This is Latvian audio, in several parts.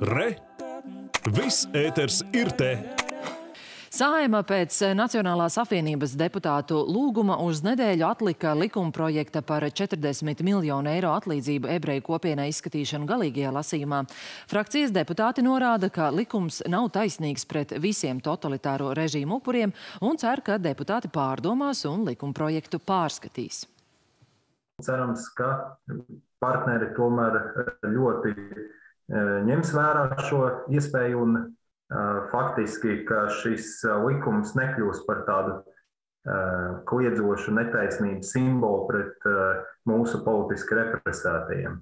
Re! Viss ēters ir te! Saima pēc Nacionālās apvienības deputātu lūguma uz nedēļu atlika likuma projekta par 40 miljonu eiro atlīdzību ebreju kopienai izskatīšanu galīgajā lasījumā. Frakcijas deputāti norāda, ka likums nav taisnīgs pret visiem totalitāro režīmu upuriem un cer, ka deputāti pārdomās un likuma projektu pārskatīs. Cerams, ka partneri tomēr ļoti ņems vērā šo iespēju un faktiski, ka šis likums nekļūs par tādu kliedzošu netaisnību simbolu pret mūsu politiski represētajiem.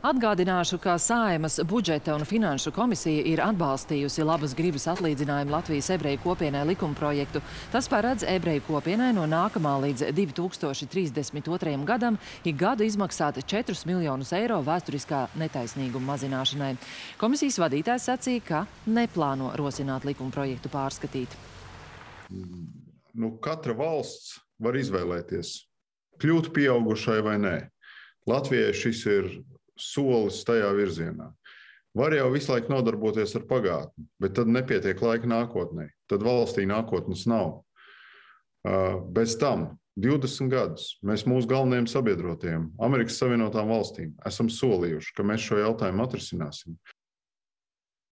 Atgādināšu, ka Saimas budžeta un finanšu komisija ir atbalstījusi labas gribas atlīdzinājumu Latvijas ebreju kopienai likumprojektu. Tas paredz ebreju kopienai no nākamā līdz 2032. gadam ik gadu izmaksāt 4 miljonus eiro vēsturiskā netaisnīguma mazināšanai. Komisijas vadītājs sacīja, ka neplāno rosināt likumprojektu pārskatīt. Nu, katra valsts var izvēlēties kļūt pieaugušai vai nē. Latvijai šis ir solis tajā virzienā. Var jau visu laiku nodarboties ar pagātni, bet tad nepietiek laika nākotnē. Tad valstī nākotnes nav. Bez tam 20 gadus mēs mūsu galvenajiem sabiedrotiem, Amerikas Savienotām valstīm, esam solījuši, ka mēs šo jautājumu atrisināsim.